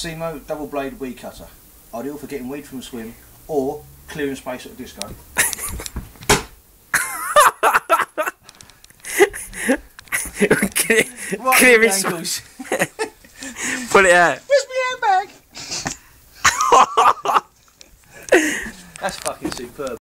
Simo double blade weed cutter. Ideal for getting weed from a swim or clearing space at a disco. Clear- Right Clear his- ankles. Pull it out. Where's my handbag? That's fucking superb.